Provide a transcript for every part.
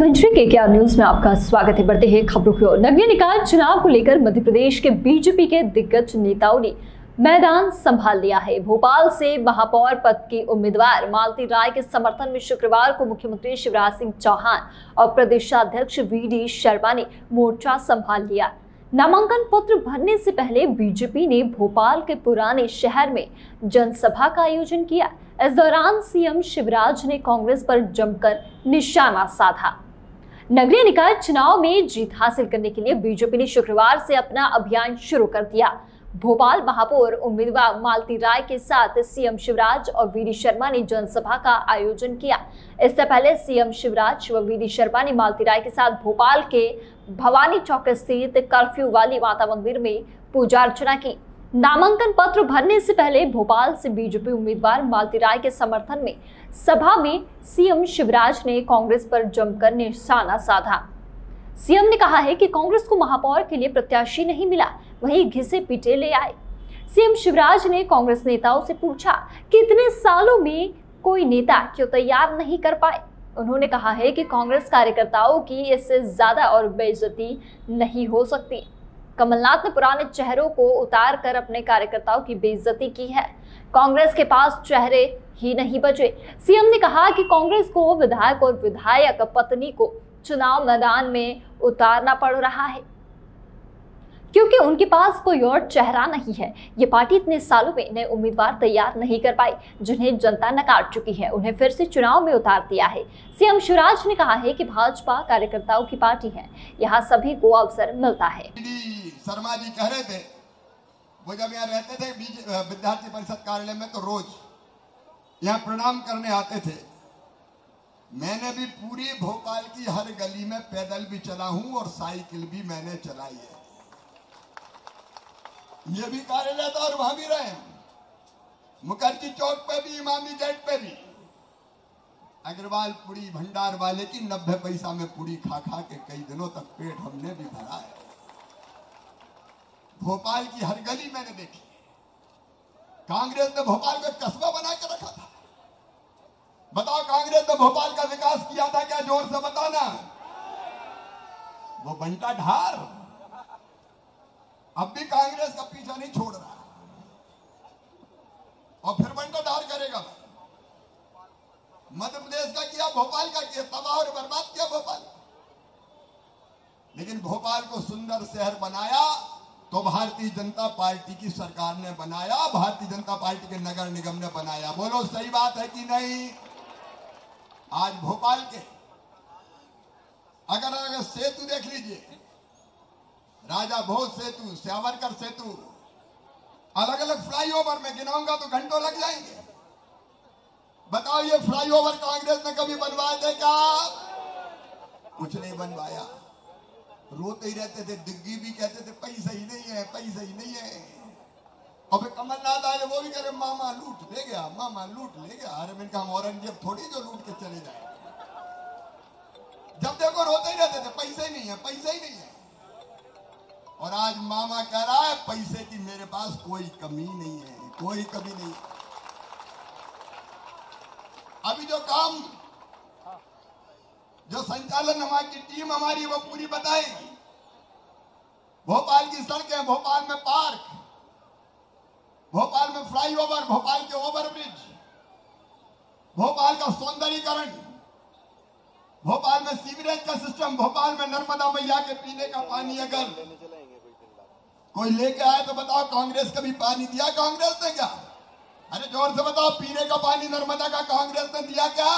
धनश्री के क्या न्यूज़ में आपका स्वागत है? बढ़ते हैं खबरों की ओर। नगरीय निकाय चुनाव को लेकर मध्य प्रदेश के बीजेपी के दिग्गज नेताओं ने मैदान संभाल लिया है। भोपाल से महापौर पद की उम्मीदवार मालती राय के समर्थन में शुक्रवार को मुख्यमंत्री शिवराज सिंह चौहान और प्रदेशाध्यक्ष वी डी शर्मा ने मोर्चा संभाल लिया। नामांकन पत्र भरने से पहले बीजेपी ने भोपाल के पुराने शहर में जनसभा का आयोजन किया। इस दौरान सीएम शिवराज ने कांग्रेस पर जमकर निशाना साधा। नगरीय निकाय चुनाव में जीत हासिल करने के लिए बीजेपी ने शुक्रवार से अपना अभियान शुरू कर दिया। भोपाल, महापौर उम्मीदवार मालती राय के साथ सीएम शिवराज और वीडी शर्मा ने जनसभा का आयोजन किया। इससे पहले सीएम शिवराज व वीडी शर्मा ने मालती राय के साथ भोपाल के भवानी चौक स्थित कर्फ्यू वाली माता मंदिर में पूजा अर्चना की। नामांकन पत्र भरने से पहले भोपाल से बीजेपी उम्मीदवार मालती राय के समर्थन में सभा में सीएम शिवराज ने कांग्रेस पर जमकर निशाना साधा। सीएम ने कहा है कि कांग्रेस को महापौर के लिए प्रत्याशी नहीं मिला, वही घिसे पीटे ले आए। सीएम शिवराज ने कांग्रेस नेताओं से पूछा कि इतने सालों में कोई नेता क्यों तैयार नहीं कर पाए? उन्होंने कहा है कि कांग्रेस कार्यकर्ताओं की इससे ज़्यादा और बेइज्जती नहीं हो सकती। कमलनाथ ने पुराने चेहरों को उतार कर अपने कार्यकर्ताओं की बेइज्जती की है। कांग्रेस के पास चेहरे ही नहीं बचे। सीएम ने कहा कि कांग्रेस को विधायक और विधायक पत्नी को चुनाव मैदान में उतारना पड़ रहा है। क्योंकि उनके पास कोई और चेहरा नहीं है। ये पार्टी इतने सालों में नए उम्मीदवार तैयार नहीं कर पाई, जिन्हें जनता नकार चुकी है, उन्हें फिर से चुनाव में उतार दिया है। सीएम शिवराज ने कहा है कि भाजपा कार्यकर्ताओं की पार्टी है। यहाँ सभी को अवसर मिलता है। शर्मा जी कह रहे थे, वो जब यहाँ रहते थे विद्यार्थी परिषद कार्यालय में तो रोज यहाँ प्रणाम करने आते थे। मैंने भी पूरी भोपाल की हर गली में पैदल भी चला हूँ और साइकिल भी मैंने चलाई है। ये भी कार्यालय था और वहाँ भी रहे मुखर्जी चौक पे भी, इमामी गेट पे भी। अग्रवाल पूरी भंडार वाले की नब्बे पैसा में पूरी खा खा के कई दिनों तक पेट हमने भी भरा है। भोपाल की हर गली मैंने देखी। कांग्रेस ने भोपाल को कस्बा बना के रखा था। बताओ कांग्रेस ने भोपाल का विकास किया था, क्या ज़ोर से बताना? वो बंटा ढार। अब भी कांग्रेस का पीछा नहीं छोड़ रहा। और फिर बंटा ढार करेगा। मध्य प्रदेश का किया, भोपाल का किया, तबाह और बर्बाद किया भोपाल। लेकिन भोपाल को सुंदर शहर बनाया तो भारतीय जनता पार्टी की सरकार ने बनाया, भारतीय जनता पार्टी के नगर निगम ने बनाया। बोलो, सही बात है कि नहीं? आज भोपाल के अगर अगर सेतु देख लीजिए। राजा भोज सेतु श्यावरकर सेतु अलग अलग फ्लाईओवर में गिनाऊँगा तो घंटों लग जाएँगे। बताओ ये फ्लाईओवर कांग्रेस ने कभी बनवाए थे क्या? कुछ नहीं बनवाया। रोते ही रहते थे दिग्गी भी कहते थे, पैसा ही नहीं है, पैसा ही नहीं है। और फिर कमलनाथ आए, वो भी कह रहे, मामा लूट ले गया, मामा लूट ले गया। अरे मैंने कहा औरंगज़ेब थोड़ी जो लूट के चले जाए। जब देखो रोते ही रहते थे, पैसे ही नहीं है, पैसे ही नहीं है। और आज मामा कह रहा है, पैसे की मेरे पास कोई कमी नहीं है, कोई कमी नहीं अभी जो काम, जो संचालन हमारी टीम हमारी, वो पूरी बताएगी। भोपाल की सड़कें, भोपाल में पार्क। भोपाल में फ्लाईओवर भोपाल के ओवरब्रिज भोपाल का सौंदर्यकरण, भोपाल में सीवरेज का सिस्टम भोपाल में नर्मदा मैया के पीने का पानी अगर कोई लेके आए तो बताओ कांग्रेस कभी पानी दिया? कांग्रेस ने क्या? अरे ज़ोर से बताओ, पीने का पानी नर्मदा का कांग्रेस ने दिया क्या?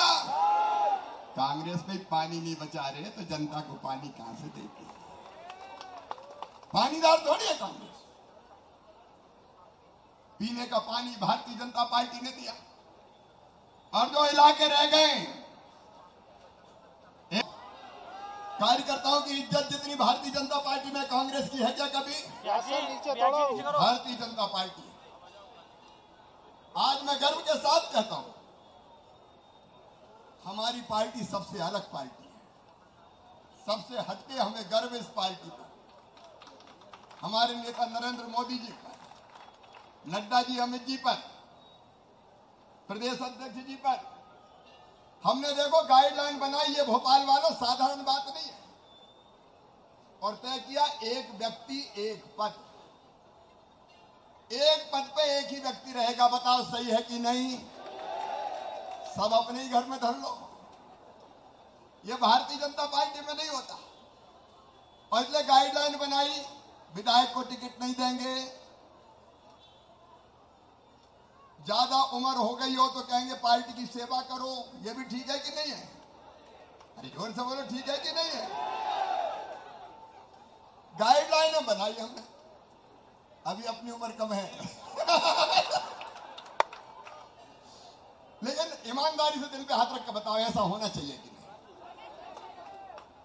कांग्रेस में पानी नहीं बचा रहे तो जनता को पानी कहाँ से देती पानीदार थोड़ी है कांग्रेस। पीने का पानी भारतीय जनता पार्टी ने दिया। और जो इलाके रह गए कार्यकर्ताओं की इज़्ज़त जितनी भारतीय जनता पार्टी में कांग्रेस की है क्या कभी? भारतीय जनता पार्टी। आज मैं गर्व के साथ कहता हूँ हमारी पार्टी सबसे अलग पार्टी है। सबसे हटके हमें गर्व इस पार्टी पर हमारे नेता नरेंद्र मोदी जी पर नड्डा जी, अमित जी पर, प्रदेश अध्यक्ष जी पर। हमने देखो गाइडलाइन बनाई है भोपाल वालों, साधारण बात नहीं है। और तय किया, एक व्यक्ति, एक पद। एक पद पे एक ही व्यक्ति रहेगा, बताओ सही है कि नहीं? सब अपने ही घर में धर लो। ये भारतीय जनता पार्टी में नहीं होता। और इसलिए गाइडलाइन बनाई, विधायक को टिकट नहीं देंगे। ज़्यादा उम्र हो गई हो तो कहेंगे पार्टी की सेवा करो, ये भी ठीक है कि नहीं है? अरे ज़ोर से बोलो, ठीक है कि नहीं है? गाइडलाइन बनाई हमने। अभी अपनी उम्र कम है। लेकिन ईमानदारी से दिल पे हाथ रख के बताओ, ऐसा होना चाहिए कि नहीं?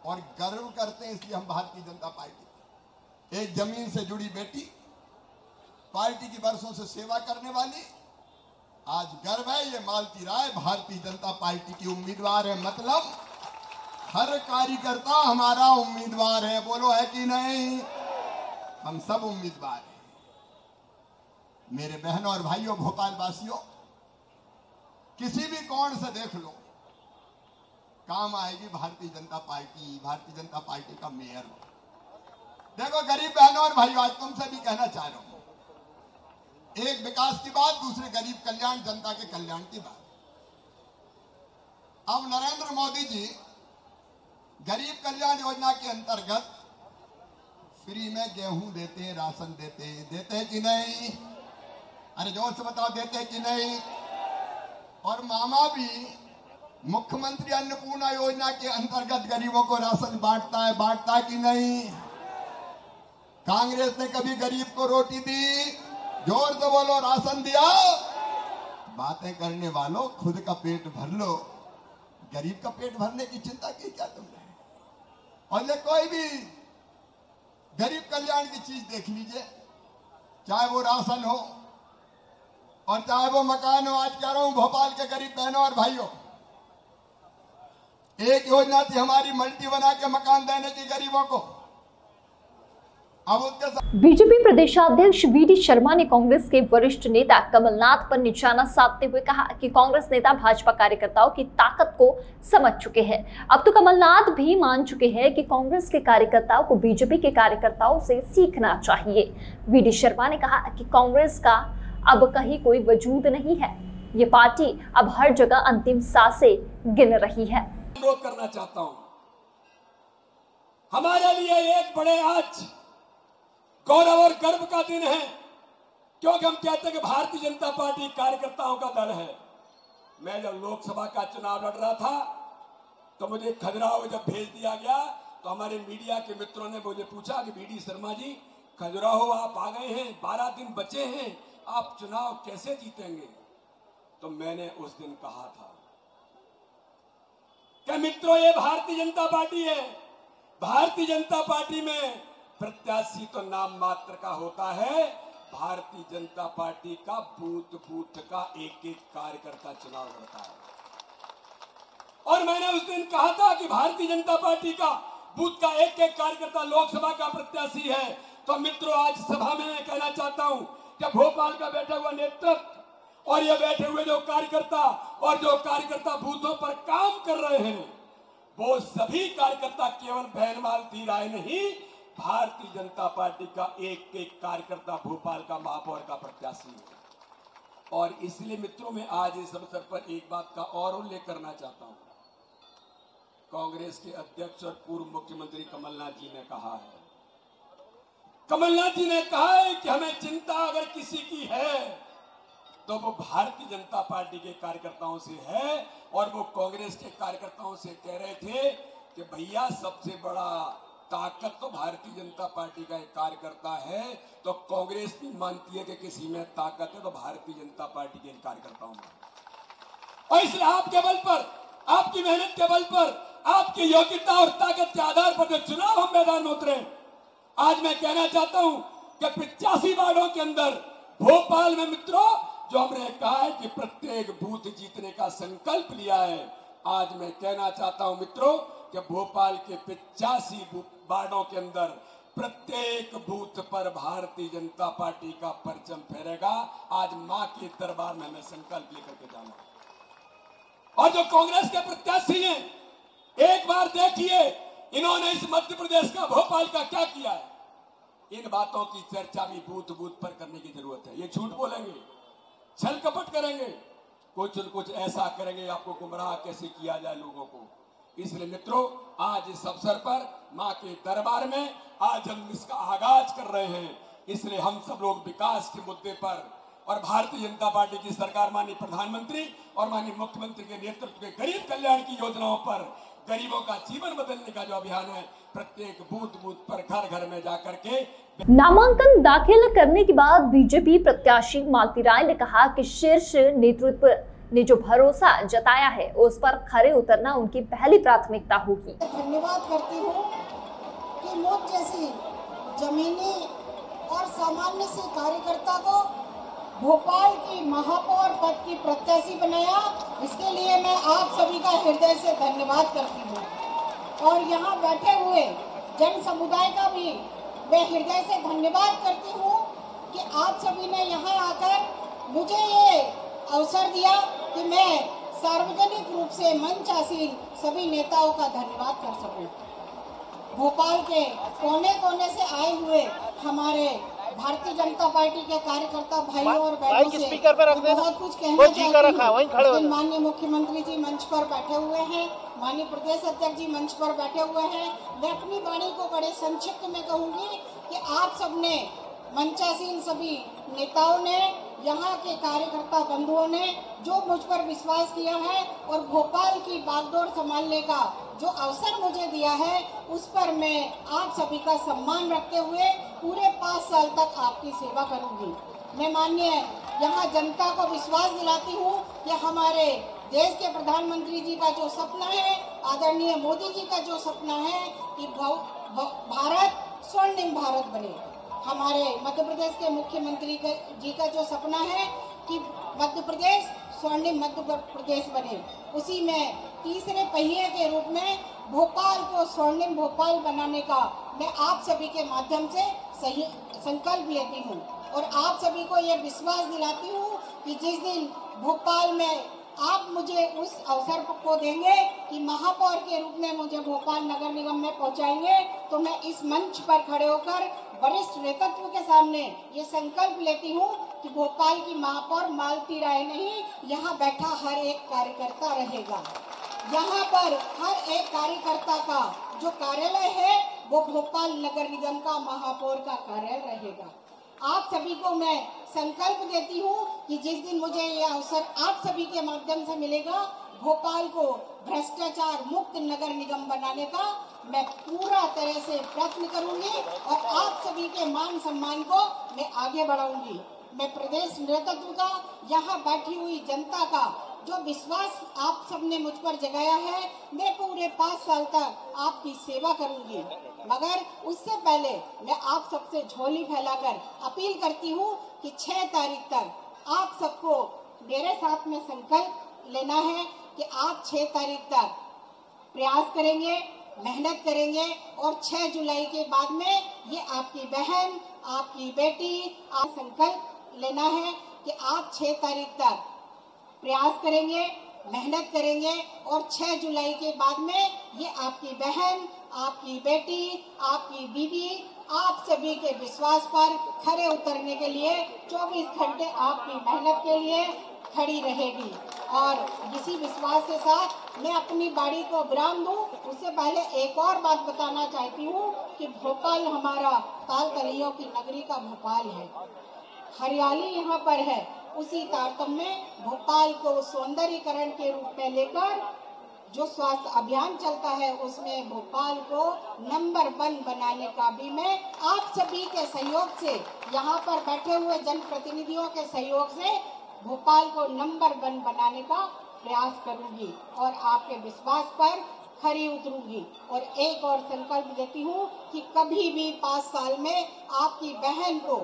और गर्व करते हैं, इसलिए हम भारतीय जनता पार्टी एक ज़मीन से जुड़ी बेटी, पार्टी की वर्षों से सेवा करने वाली आज गर्व है ये मालती राय। भारतीय जनता पार्टी की उम्मीदवार है। मतलब हर कार्यकर्ता हमारा उम्मीदवार है। बोलो है कि नहीं? हम सब उम्मीदवार हैं। मेरे बहनों और भाइयों भोपाल वासियों किसी भी कोण से देख लो, काम आएगी भारतीय जनता पार्टी। भारतीय जनता पार्टी का मेयर देखो, गरीब बहनों और भाइयों, आज तुमसे भी कहना चाह रहा हूँ। एक विकास की बात, दूसरे गरीब कल्याण, जनता के कल्याण की बात। अब नरेंद्र मोदी जी गरीब कल्याण योजना के अंतर्गत फ्री में गेहूँ देते हैं, राशन देते हैं देते हैं कि नहीं? अरे ज़ोर से बताओ, देते हैं कि नहीं? और मामा भी मुख्यमंत्री अन्नपूर्णा योजना के अंतर्गत गरीबों को राशन बांटता है बांटता है कि नहीं? कांग्रेस ने कभी गरीब को रोटी दी? ज़ोर से बोलो राशन दिया। बातें करने वालों, खुद का पेट भर लो। गरीब का पेट भरने की चिंता की क्या तुमने? और ये कोई भी गरीब कल्याण की चीज़ देख लीजिए, चाहे वो राशन हो और चाहे वो मकान हो। आज कह रहा हूँ, भोपाल के गरीब बहनों और भाइयों, एक योजना थी हमारी, मल्टी बना के मकान देने की गरीबों को। बीजेपी प्रदेशाध्यक्ष वी डी शर्मा ने कांग्रेस के वरिष्ठ नेता कमलनाथ पर निशाना साधते हुए कहा कि कांग्रेस नेता भाजपा कार्यकर्ताओं की ताकत को समझ चुके हैं। अब तो कमलनाथ भी मान चुके हैं कि कांग्रेस के कार्यकर्ताओं को बीजेपी के कार्यकर्ताओं से सीखना चाहिए। वी डी शर्मा ने कहा कि कांग्रेस का अब कहीं कोई वजूद नहीं है। ये पार्टी अब हर जगह अंतिम साँसें गिन रही है। अनुरोध करना चाहता हूँ। हमारे लिए एक बड़े आज गौरव और गर्व का दिन है, क्योंकि हम कहते हैं कि भारतीय जनता पार्टी कार्यकर्ताओं का दल है। मैं जब लोकसभा का चुनाव लड़ रहा था तो मुझे खजुराहो जब भेज दिया गया तो हमारे मीडिया के मित्रों ने मुझे पूछा कि बीडी शर्मा जी, खजुराहो, आप आ गए हैं, बारह दिन बचे हैं, आप चुनाव कैसे जीतेंगे? तो मैंने उस दिन कहा था कि मित्रों, ये भारतीय जनता पार्टी है। भारतीय जनता पार्टी में प्रत्याशी तो नाम मात्र का होता है। भारतीय जनता पार्टी का बूथ बूथ का एक एक कार्यकर्ता चुनाव लड़ता है। और मैंने उस दिन कहा था कि भारतीय जनता पार्टी का बूथ का एक एक कार्यकर्ता लोकसभा का प्रत्याशी है। तो मित्रों, आज सभा में मैं कहना चाहता हूँ कि भोपाल का बैठा हुआ नेतृत्व और ये बैठे हुए जो कार्यकर्ता और जो कार्यकर्ता बूथों पर काम कर रहे हैं, वो सभी कार्यकर्ता केवल बहन मालती राय नहीं भारतीय जनता पार्टी का एक एक कार्यकर्ता भोपाल का महापौर का प्रत्याशी है। और इसलिए मित्रों, में आज इस अवसर पर एक बात का और उल्लेख करना चाहता हूँ। कांग्रेस के अध्यक्ष और पूर्व मुख्यमंत्री कमलनाथ जी ने कहा है। कमलनाथ जी ने कहा है कि हमें चिंता अगर किसी की है तो वो भारतीय जनता पार्टी के कार्यकर्ताओं से है और वो कांग्रेस के कार्यकर्ताओं से कह रहे थे कि भैया, सबसे बड़ा ताकत तो भारतीय जनता पार्टी का एक कार्यकर्ता है तो कांग्रेस भी मानती है कि किसी में ताकत है तो भारतीय जनता पार्टी के कार्यकर्ताओं में। और इसलिए आपके बल पर, आपकी मेहनत के बल पर, आपकी योग्यता और ताकत के आधार पर जो चुनाव हम मैदान में उतरे आज मैं कहना चाहता हूँ कि पिचासी वार्डों के अंदर भोपाल में मित्रों, जो हमने कहा है कि प्रत्येक बूथ जीतने का संकल्प लिया है, आज मैं कहना चाहता हूँ मित्रों कि भोपाल के पिचासी वार्डों के अंदर प्रत्येक बूथ पर भारतीय जनता पार्टी का परचम फहरेगा आज माँ के दरबार में हमें संकल्प लेकर के जाना और जो कांग्रेस के प्रत्याशी हैं, एक बार देखिए, इन्होंने इस मध्य प्रदेश का, भोपाल का क्या किया है? इन बातों की चर्चा भी बूथ बूथ पर करने की ज़रूरत है। ये झूठ बोलेंगे, छल कपट करेंगे। कुछ न कुछ ऐसा करेंगे, आपको गुमराह कैसे किया जाए लोगों को? इसलिए मित्रों, आज इस अवसर पर माँ के दरबार में आज हम इसका आगाज़ कर रहे हैं। इसलिए हम सब लोग विकास के मुद्दे पर और भारतीय जनता पार्टी की सरकार, माननीय प्रधानमंत्री और माननीय मुख्यमंत्री के नेतृत्व के गरीब कल्याण की योजनाओं पर गरीबों का जीवन बदलने का जो अभियान है, प्रत्येक बूथ बूथ पर घर घर में जाकर के नामांकन दाखिल करने के बाद बीजेपी प्रत्याशी मालती राय ने कहा कि शीर्ष नेतृत्व ने जो भरोसा जताया है, उस पर खरे उतरना उनकी पहली प्राथमिकता होगी। धन्यवाद करती हूँ कि मुझ जैसी जमीनी और सामान्य से कार्यकर्ता को भोपाल की महापौर पद की प्रत्याशी बनाया। इसके लिए मैं आप सभी का हृदय से धन्यवाद करती हूँ। और यहाँ बैठे हुए जन समुदाय का भी मैं हृदय से धन्यवाद करती हूँ कि आप सभी ने यहाँ आकर मुझे ये अवसर दिया कि मैं सार्वजनिक रूप से मंच आसीन सभी नेताओं का धन्यवाद कर सकूँ। भोपाल के कोने कोने से आए हुए हमारे भारतीय जनता पार्टी के कार्यकर्ता भाइयों और बहनों से स्पीकर पे रख बहुत कुछ कहना जाओ। माननीय मुख्यमंत्री जी मंच पर बैठे हुए हैं माननीय प्रदेश अध्यक्ष जी मंच पर बैठे हुए हैं मैं अपनी वाणी को बड़े संक्षिप्त में कहूँगी कि आप सबने मंचासीन सभी नेताओं ने यहाँ के कार्यकर्ता बंधुओं ने जो मुझ पर विश्वास किया है और भोपाल की बागडोर संभालने का जो अवसर मुझे दिया है, उस पर मैं आप सभी का सम्मान रखते हुए पूरे पाँच साल तक आपकी सेवा करूँगी। मैं मान्य यहाँ जनता को विश्वास दिलाती हूँ कि हमारे देश के प्रधानमंत्री जी का जो सपना है, आदरणीय मोदी जी का जो सपना है कि भारत, स्वर्णिम भारत बने। हमारे मध्य प्रदेश के मुख्यमंत्री जी का जो सपना है कि मध्य प्रदेश स्वर्णिम मध्य प्रदेश बने। उसी में तीसरे पहिए के रूप में भोपाल को स्वर्णिम भोपाल बनाने का मैं आप सभी के माध्यम से सही, संकल्प लेती हूँ। और आप सभी को यह विश्वास दिलाती हूँ कि जिस दिन भोपाल में आप मुझे उस अवसर को देंगे कि महापौर के रूप में मुझे भोपाल नगर निगम में पहुंचाएँगे। तो मैं इस मंच पर खड़े होकर वरिष्ठ नेतृत्व के सामने ये संकल्प लेती हूँ कि भोपाल की महापौर मालती राय नहीं, यहाँ बैठा हर एक कार्यकर्ता रहेगा। यहाँ पर हर एक कार्यकर्ता का जो कार्यालय है, वो भोपाल नगर निगम का महापौर का कार्यालय रहेगा। आप सभी को मैं संकल्प देती हूँ कि जिस दिन मुझे ये अवसर आप सभी के माध्यम से मिलेगा, भोपाल को भ्रष्टाचार मुक्त नगर निगम बनाने का मैं पूरा तरह से प्रयत्न करूँगी और आप सभी के मान सम्मान को मैं आगे बढ़ाऊँगी। मैं प्रदेश नेतृत्व का, यहाँ बैठी हुई जनता का जो विश्वास आप सबने मुझ पर जगाया है, मैं पूरे पाँच साल तक आपकी सेवा करूँगी। मगर उससे पहले मैं आप सबसे झोली फैलाकर अपील करती हूँ कि छह तारीख तक आप सबको मेरे साथ में संकल्प लेना है कि आप छह तारीख तक प्रयास करेंगे, मेहनत करेंगे और 6 जुलाई के बाद में ये आपकी बहन, आपकी बेटी, आप संकल्प लेना है कि आप 6 तारीख तक प्रयास करेंगे, मेहनत करेंगे और 6 जुलाई के बाद में ये आपकी बहन, आपकी बेटी, आपकी बीवी, आप सभी के विश्वास पर खड़े उतरने के लिए 24 घंटे आपकी मेहनत के लिए खड़ी रहेगी। और इसी विश्वास के साथ मैं अपनी बाड़ी को विराम दूँ। उससे पहले एक और बात बताना चाहती हूँ कि भोपाल हमारा ताल तलैयों की नगरी का भोपाल है। हरियाली यहाँ पर है। उसी तारतम्य भोपाल को सौंदर्यकरण के रूप में लेकर जो स्वास्थ्य अभियान चलता है, उसमें भोपाल को नंबर वन बनाने का भी मैं आप सभी के सहयोग से, यहाँ पर बैठे हुए जनप्रतिनिधियों के सहयोग से भोपाल को नंबर वन बनाने का प्रयास करूँगी और आपके विश्वास पर खरी उतरूँगी। और एक और संकल्प देती हूँ कि कभी भी पाँच साल में आपकी बहन को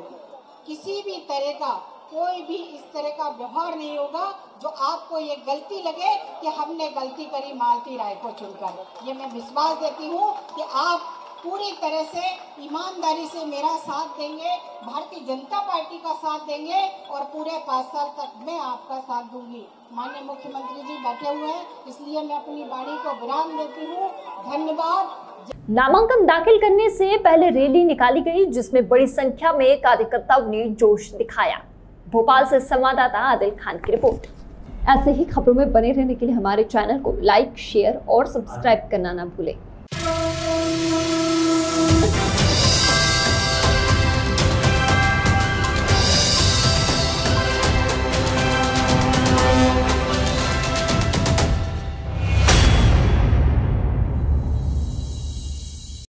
किसी भी तरह का कोई भी इस तरह का व्यवहार नहीं होगा जो आपको ये गलती लगे कि हमने गलती करी मालती राय को चुनकर। ये मैं विश्वास देती हूँ कि आप पूरी तरह से ईमानदारी से मेरा साथ देंगे, भारतीय जनता पार्टी का साथ देंगे और पूरे पाँच साल तक मैं आपका साथ दूँगी। माननीय मुख्यमंत्री जी बैठे हुए हैं, इसलिए मैं अपनी वाणी को विराम देती हूँ। धन्यवाद। नामांकन दाखिल करने से पहले रैली निकाली गई, जिसमें बड़ी संख्या में कार्यकर्ताओं ने जोश दिखाया। भोपाल से संवाददाता आदिल खान की रिपोर्ट। ऐसे ही खबरों में बने रहने के लिए हमारे चैनल को लाइक, शेयर और सब्सक्राइब करना ना भूलें।